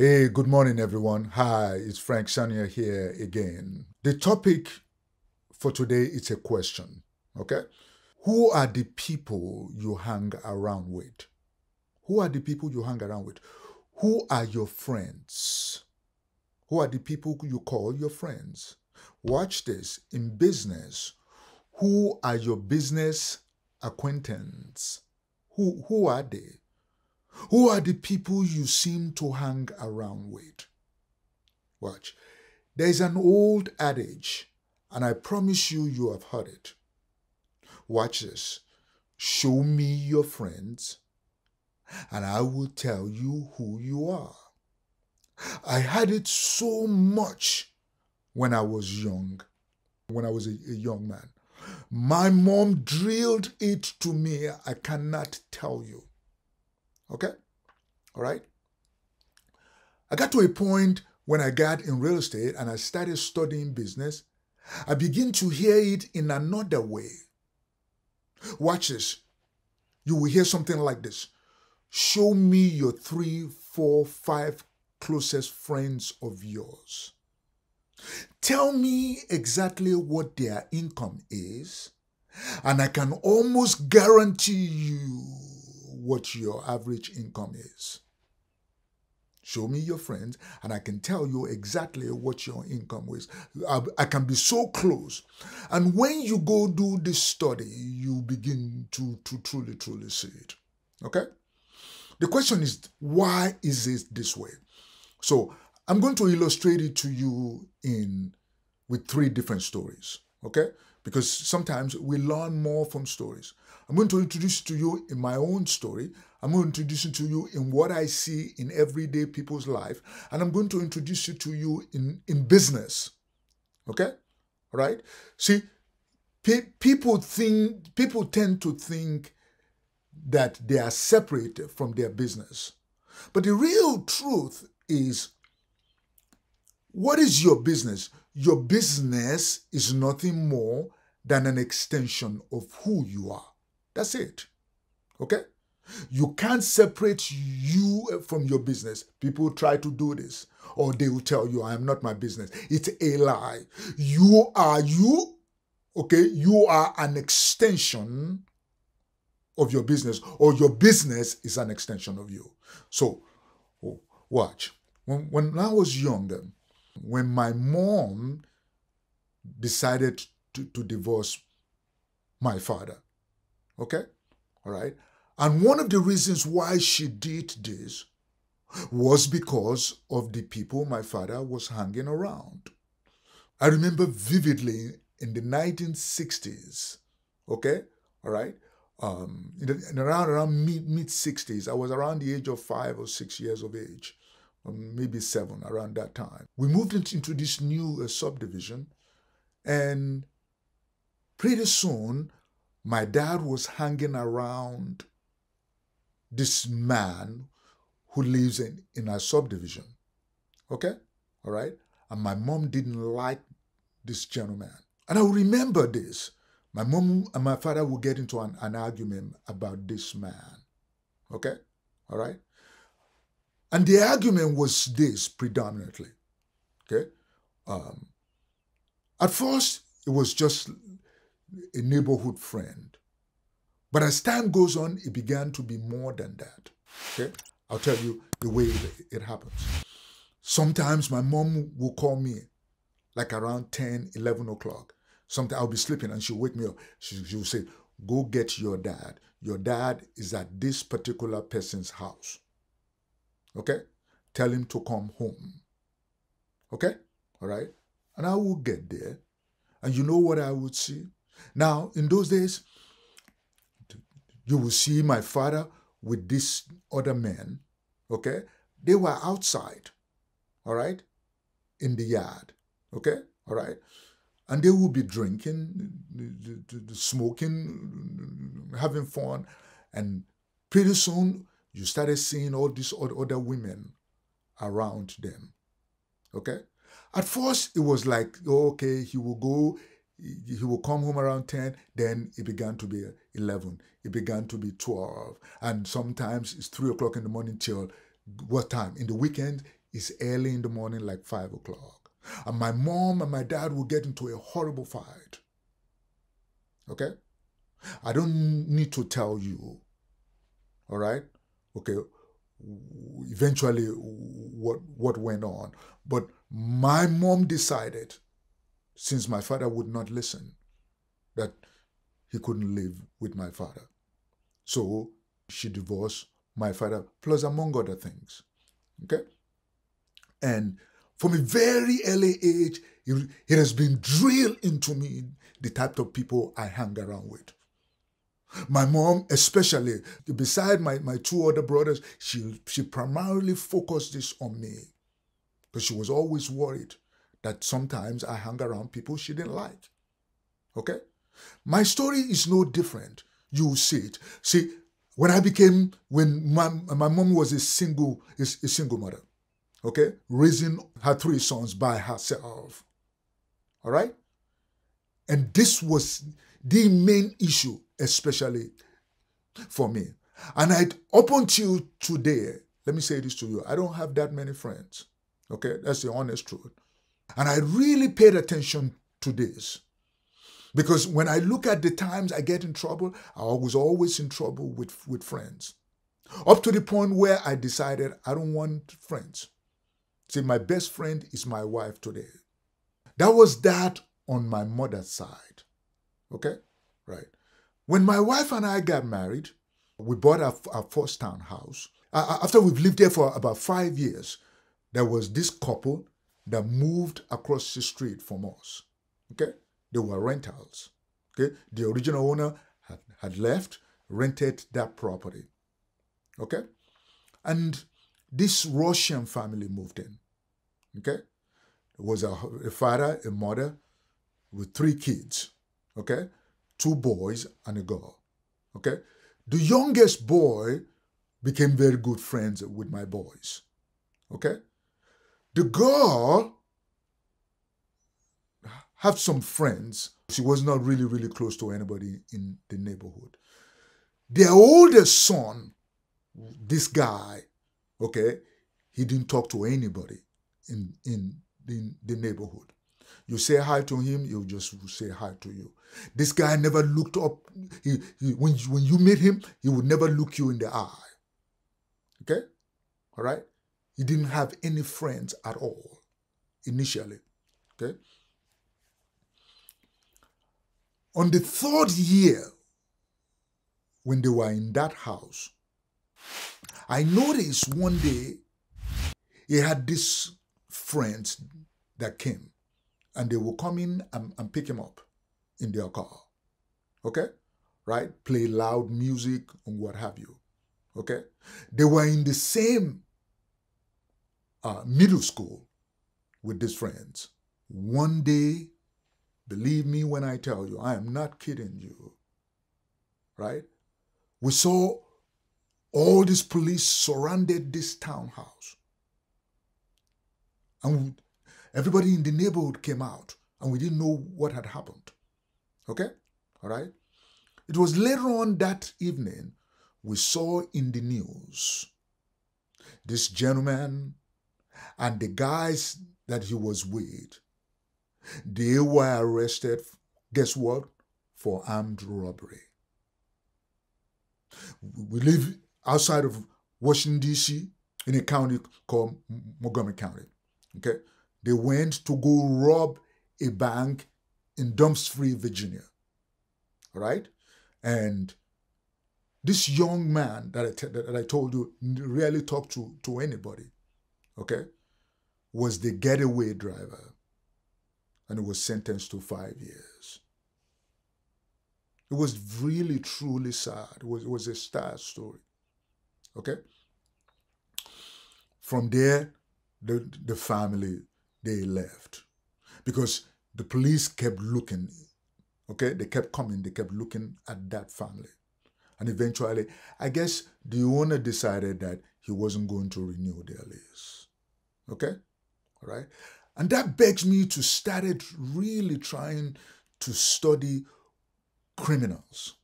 Hey, good morning, everyone. Hi, it's Frank Sanya here again. The topic for today is a question, okay? Who are the people you hang around with? Who are the people you hang around with? Who are your friends? Who are the people you call your friends? Watch this. In business, who are your business acquaintance? Who, who are they? Who are the people you seem to hang around with? Watch. There's an old adage, and I promise you, you have heard it. Watch this. Show me your friends, and I will tell you who you are. I had it so much when I was young, when I was a, a young man. My mom drilled it to me, I cannot tell you. Okay? All right? I got to a point when I got in real estate and I started studying business, I begin to hear it in another way. Watch this. You will hear something like this Show me your three, four, five closest friends of yours. Tell me exactly what their income is, and I can almost guarantee you what your average income is. Show me your friends, and I can tell you exactly what your income is. I, I, can be so close. And when you go do this study, you begin to, to truly, truly see it. Okay? The question is, why is it this way? So I'm going to illustrate it to you in with three different stories. Okay? Because sometimes we learn more from stories. I'm going to introduce to you in my own story. I'm going to introduce it to you in what I see in everyday people's life. And I'm going to introduce it to you in, in business. Okay? All right? See, pe- people think people tend to think that they are separated from their business. But the real truth is what is your business? Your business is nothing more than an extension of who you are. That's it. Okay? You can't separate you from your business. People try to do this, or they will tell you, I am not my business. It's a lie. You are you, okay? You are an extension of your business, or your business is an extension of you. So, oh, watch. When, when I was younger, when my mom decided to, to divorce my father, Okay? All right? And one of the reasons why she did this was because of the people my father was hanging around. I remember vividly in the 1960s, okay? All right? Um, in, the, in around around mid mid 60s, I was around the age of five or six years of age, or maybe seven around that time. We moved into, this new uh, subdivision, and pretty soon my dad was hanging around this man who lives in, in our subdivision. Okay? All right? And my mom didn't like this gentleman. And I remember this. My mom and my father would get into an, an argument about this man. Okay? All right? And the argument was this predominantly. Okay? Um, at first, it was just a neighborhood friend. But as time goes on, it began to be more than that. Okay? I'll tell you the way it, happens. Sometimes my mom will call me like around 10, 11 o'clock. Sometimes I'll be sleeping and she'll wake me up. She, she'll say, Go get your dad. Your dad is at this particular person's house. Okay? Tell him to come home. Okay? All right? And I will get there. And you know what I would see? Now, in those days, you will see my father with this other man, okay? They were outside, all right, in the yard, okay, all right? And they will be drinking, smoking, having fun. And pretty soon, you started seeing all these other women around them, okay? At first, it was like, okay, he will go, he will come home around 10 then it began to be 11 it began to be 12 and sometimes it's 3 o'clock in the morning till what time in the weekend it's early in the morning, like five o'clock. And my mom and my dad will get into a horrible fight. Okay? I don't need to tell you. All right? Okay. Eventually, what, what went on. But my mom decided, since my father would not listen, that he couldn't live with my father. So she divorced my father, plus among other things. Okay? And from a very early age, it, has been drilled into me the type of people I hang around with. My mom, especially, beside my, my two other brothers, she, she primarily focused this on me because she was always worried that sometimes I hung around people she didn't like. Okay? My story is no different. You see it. See, when I became, when my, my mom was a single, a, a single mother, okay, raising her three sons by herself. All right? And this was the main issue, especially for me. And I, up until today, let me say this to you I don't have that many friends. Okay, that's the honest truth. And I really paid attention to this. Because when I look at the times I get in trouble, I was always in trouble with, with friends. Up to the point where I decided I don't want friends. See, my best friend is my wife today. That was that on my mother's side. Okay? Right. When my wife and I got married, we bought our, our first townhouse. After we've lived there for about five years, there was this couple that moved across the street from us. Okay? They were rentals. Okay? The original owner had, had left, rented that property. Okay? And this Russian family moved in. Okay? It was a, a father, a mother with three kids. Okay? Two boys and a girl. Okay? The youngest boy became very good friends with my boys. Okay? The girl had some friends. She was not really, really close to anybody in the neighborhood. Their oldest son, this guy, okay, he didn't talk to anybody in, in, in the neighborhood. You say hi to him, he'll just say hi to you. This guy never looked up. He, he, when, you, when you meet him, he would never look you in the eye. Okay? All right? He didn't have any friends at all initially. Okay? On the third year, when they were in that house, I noticed one day he had these friends that came and they would come in and, and pick him up in their car. Okay? Right? Play loud music and what have you. Okay? They were in the same uh, middle school with these friends. One day, believe me when I tell you, I am not kidding you. Right? We saw all these police surrounded this townhouse. And everybody in the neighborhood came out and we didn't know what had happened. Okay? All right? It was later on that evening we saw in the news this gentleman and the guys that he was with, they were arrested, guess what? For armed robbery. We live outside of Washington, D.C., in a county called Montgomery County. Okay? They went to go rob a bank in Dumfries, Virginia. All right? And this young man that I, that I told you rarely talked to, to anybody, okay, was the getaway driver and was sentenced to five years. It was really, truly sad. It was, it was a sad story. Okay? From there, the, the family, they left. Because the police kept looking, okay? They kept coming, they kept looking at that family. And eventually, I guess the owner decided that he wasn't going to renew their lease. Okay? All right? And that begs me to start it really trying to study criminals.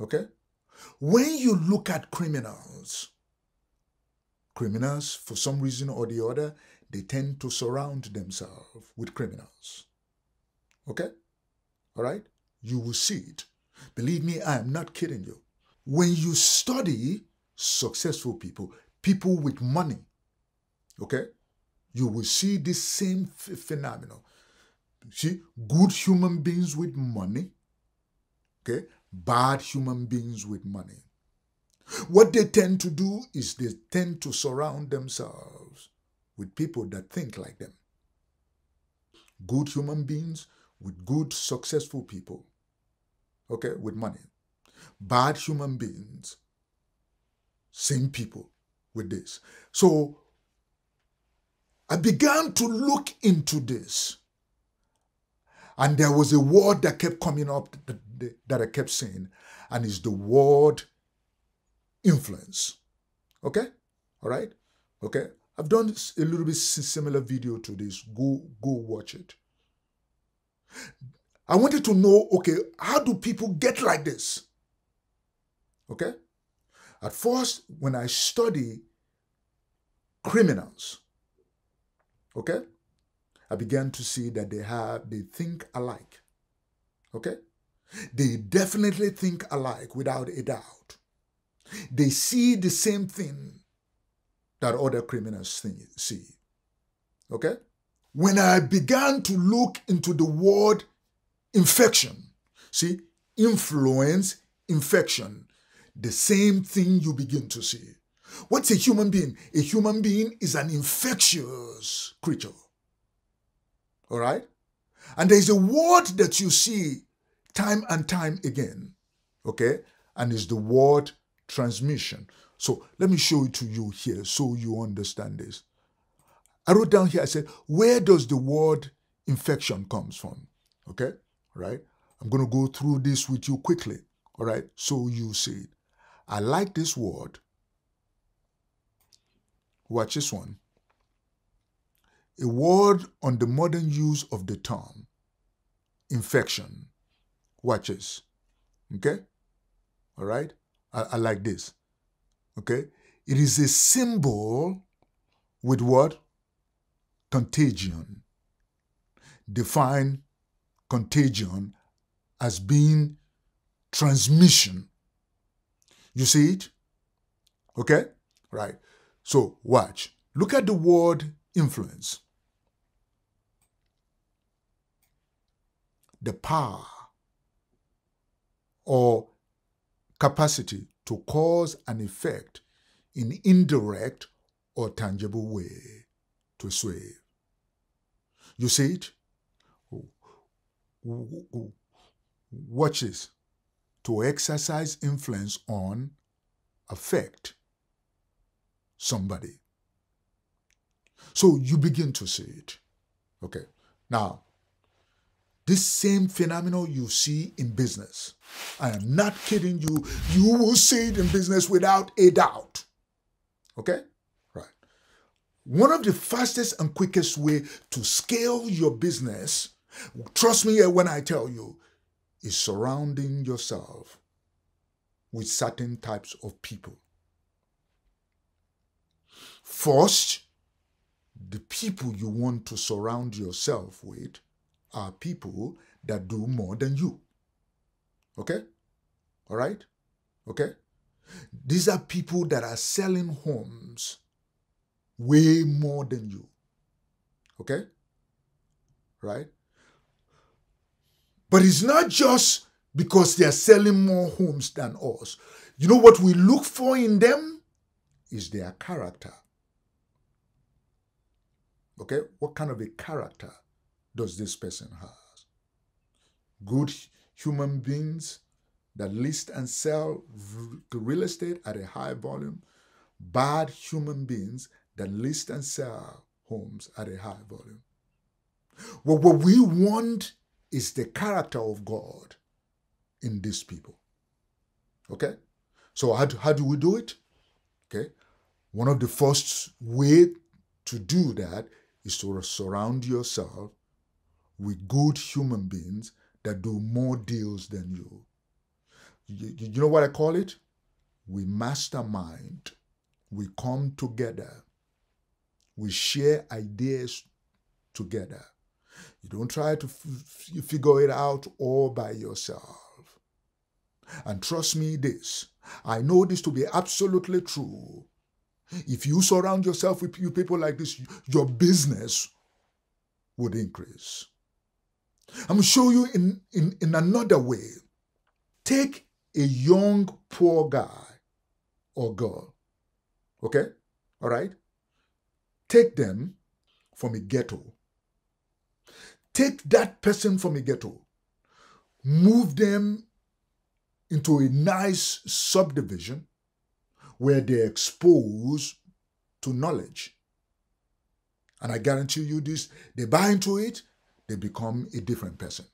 Okay? When you look at criminals, Criminals, for some reason or the other, they tend to surround themselves with criminals. Okay? All right? You will see it. Believe me, I am not kidding you. When you study successful people, people with money, okay, you will see this same phenomenon. See, good human beings with money, okay, bad human beings with money. What they tend to do is they tend to surround themselves with people that think like them. Good human beings with good, successful people, okay, with money. Bad human beings, same people with this. So I began to look into this. And there was a word that kept coming up that, I kept saying, and it's the word influence. Okay? All right? Okay? I've done a little bit similar video to this. Go go watch it. I wanted to know, okay, how do people get like this? Okay? At first, when I study criminals, okay, I began to see that they have, they think alike. Okay? They definitely think alike without a doubt. They see the same thing that other criminals see. Okay? When I began to look into the word infection, see, influence, infection, the same thing you begin to see. What's a human being? A human being is an infectious creature. All right? And there's a word that you see time and time again, okay? And it's the word transmission. So let me show it to you here so you understand this. I wrote down here, I said, where does the word infection comes from? Okay, right? I'm going to go through this with you quickly, all right, so you see it. I like this word. Watch this one. A word on the modern use of the term infection. Watch this. Okay? All right? I, I like this. Okay? It is a symbol with what? Contagion. Define contagion as being transmission. You see it? Okay? Right. So watch. Look at the word influence. The power or capacity to cause an effect in indirect or tangible way to sway. You see it? Watch this. To exercise influence on, affect somebody. So you begin to see it. Okay. Now, this same phenomenon you see in business. I am not kidding you. You will see it in business without a doubt. Okay? Right. One of the fastest and quickest way to scale your business, trust me eh, when I tell you, is surrounding yourself with certain types of people. First, the people you want to surround yourself with are people that do more than you. Okay? All right? Okay? These are people that are selling homes way more than you. Okay? Right? But it's not just because they are selling more homes than us. You know what we look for in them? Is their character. Okay? What kind of a character does this person have? Good human beings that list and sell real estate at a high volume, bad human beings that list and sell homes at a high volume. Well, what we want is the character of God in these people. Okay? So how do, how do we do it? Okay? One of the first way to do that is to surround yourself with good human beings that do more deals than you. You, you know what I call it? We mastermind we come together. We share ideas together. You don't try to figure it out all by yourself. And trust me this, I know this to be absolutely true. If you surround yourself with people like this, your business would increase. I'm show you in, in, in another way. Take a young, poor guy or girl, okay? All right? Take them from a ghetto. Take that person from a ghetto, move them into a nice subdivision where they're exposed to knowledge. And I guarantee you this, they buy into it, they become a different person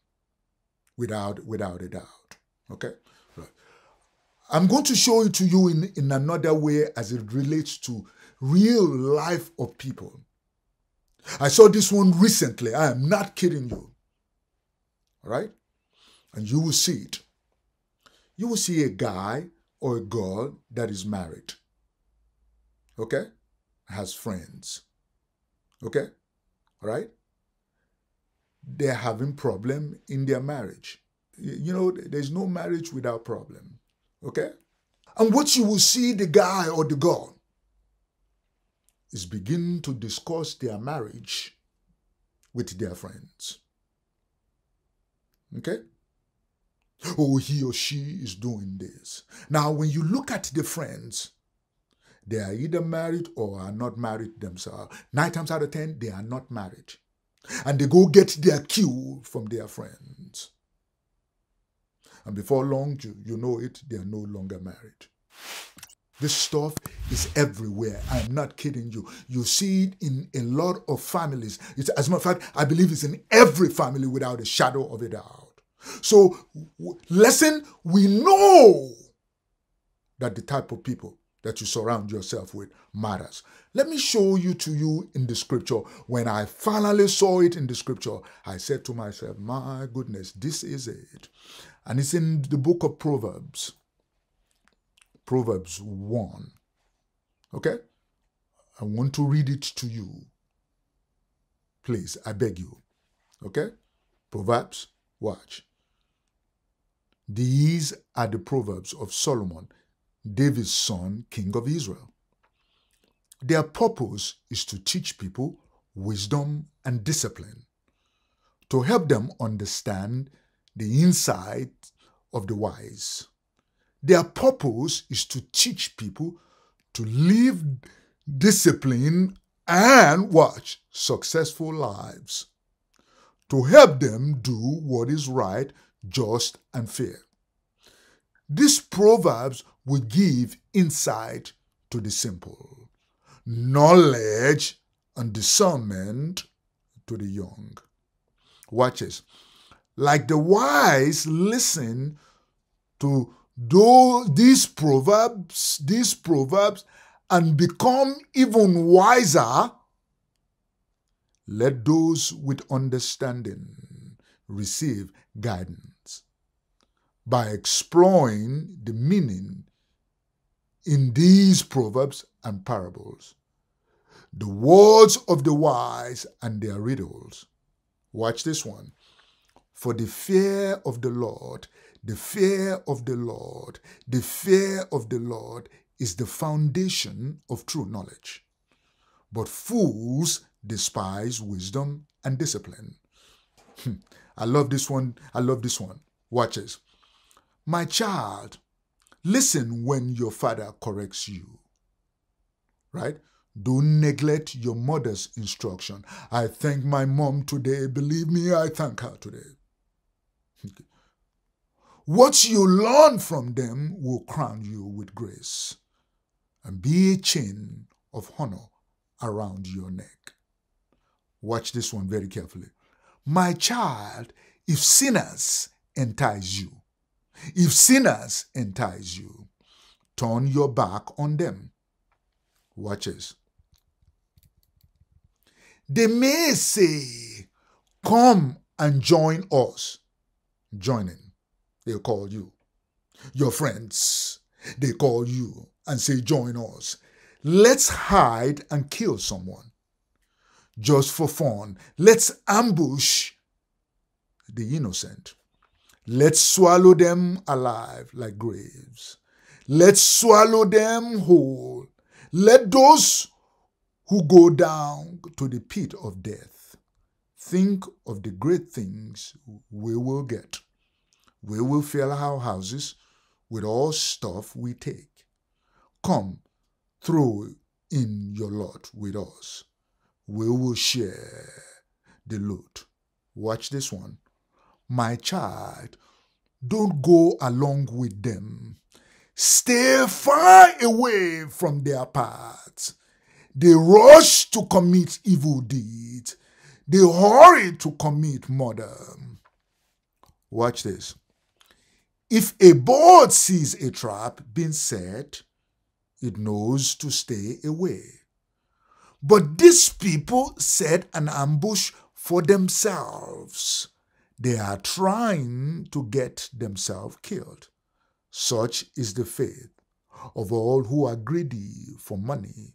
without, without a doubt. Okay? Right. I'm going to show it to you in, in another way as it relates to real life of people. I saw this one recently. I am not kidding you. All right? And you will see it. You will see a guy or a girl that is married. Okay? Has friends. Okay? All right? They're having problem in their marriage. You know, there's no marriage without problem. Okay? And what you will see the guy or the girl is begin to discuss their marriage with their friends. Okay? Oh, he or she is doing this. Now, when you look at the friends, they are either married or are not married themselves. Nine times out of ten, they are not married. And they go get their cue from their friends. And before long, you, you know it, they are no longer married. This stuff is everywhere. I'm not kidding you. You see it in a lot of families. It's, as a matter of fact, I believe it's in every family without a shadow of a doubt. So, lesson, we know that the type of people that you surround yourself with matters. Let me show you to you in the scripture. When I finally saw it in the scripture, I said to myself, My goodness, this is it. And it's in the book of Proverbs. Proverbs 1. Okay? I want to read it to you. Please, I beg you. Okay? Proverbs, watch. These are the Proverbs of Solomon, David's son, king of Israel. Their purpose is to teach people wisdom and discipline, to help them understand the insight of the wise. Their purpose is to teach people to live discipline and watch successful lives, to help them do what is right, just, and fair. These proverbs will give insight to the simple, knowledge and discernment to the young. Watch this. Like the wise listen to though these proverbs, these proverbs, and become even wiser, let those with understanding receive guidance by exploring the meaning in these proverbs and parables, the words of the wise and their riddles. Watch this one. For the fear of the Lord the fear of the Lord, the fear of the Lord is the foundation of true knowledge. But fools despise wisdom and discipline. Hmm. I love this one. I love this one. Watch this. My child, listen when your father corrects you. Right? Don't neglect your mother's instruction. I thank my mom today. Believe me, I thank her today. What you learn from them will crown you with grace and be a chain of honor around your neck. Watch this one very carefully. My child, if sinners entice you, if sinners entice you, turn your back on them. Watch this. They may say, Come and join us. Joining they'll call you. Your friends, they call you and say, Join us. let's hide and kill someone. Just for fun, let's ambush the innocent. Let's swallow them alive like graves. Let's swallow them whole. Let those who go down to the pit of death think of the great things we will get. We will fill our houses with all stuff we take. Come, throw in your lot with us. We will share the loot. Watch this one. My child, don't go along with them. Stay far away from their paths. They rush to commit evil deeds. They hurry to commit murder. Watch this. If a bird sees a trap being set, it knows to stay away. But these people set an ambush for themselves. They are trying to get themselves killed. Such is the faith of all who are greedy for money.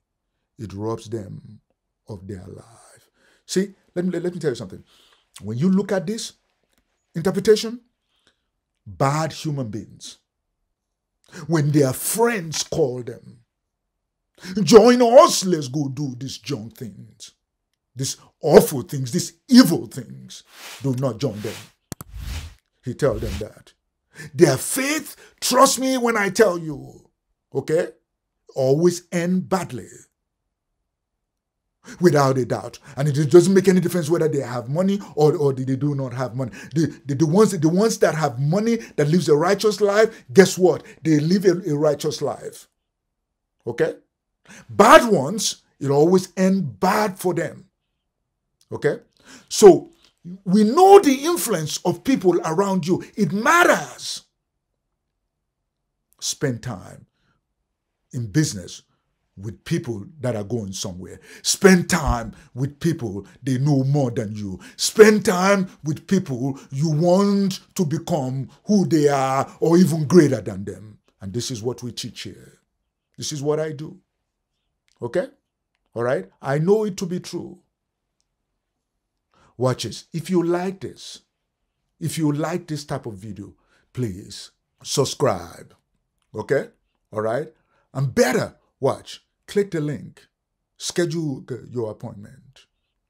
It robs them of their life. See, let me, let me tell you something. When you look at this interpretation, bad human beings, when their friends call them, join us, let's go do these junk things, these awful things, these evil things, do not join them. He tell them that. Their faith, trust me when I tell you, okay, always end badly. Without a doubt. And it doesn't make any difference whether they have money or, or they do not have money. The, the, the, ones, the ones that have money, that lives a righteous life, guess what? They live a, a righteous life. Okay? Bad ones, it always end bad for them. Okay? So we know the influence of people around you. It matters. Spend time in business with people that are going somewhere. Spend time with people they know more than you. Spend time with people you want to become who they are or even greater than them. And this is what we teach here. This is what I do. Okay? All right? I know it to be true. Watch this. If you like this, if you like this type of video, please subscribe. Okay? All right? And better, watch, click the link, schedule your appointment.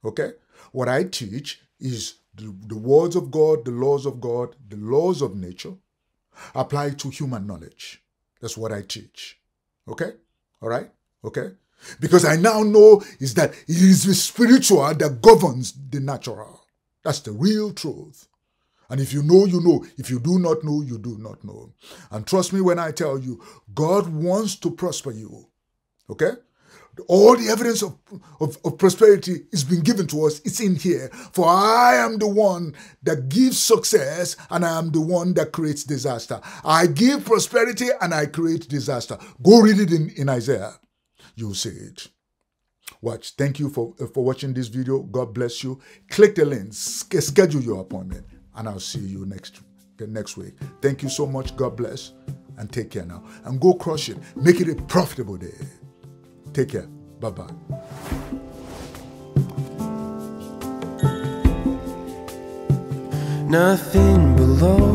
Okay? What I teach is the, the words of God, the laws of God, the laws of nature applied to human knowledge. That's what I teach. Okay? All right? Okay? Because I now know is that it is the spiritual that governs the natural. That's the real truth. And if you know, you know. If you do not know, you do not know. And trust me when I tell you, God wants to prosper you. Okay? All the evidence of, of, of prosperity is being given to us. It's in here. For I am the one that gives success and I am the one that creates disaster. I give prosperity and I create disaster. Go read it in, in Isaiah you'll see it. Watch. Thank you for, for watching this video. God bless you. Click the link, schedule your appointment, and I'll see you next, next week. Thank you so much. God bless, and take care now. And go crush it. Make it a profitable day. Take care. Bye bye. Nothing below,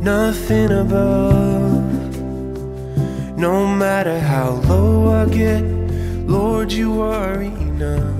nothing above. No matter how low I get, Lord, you are enough.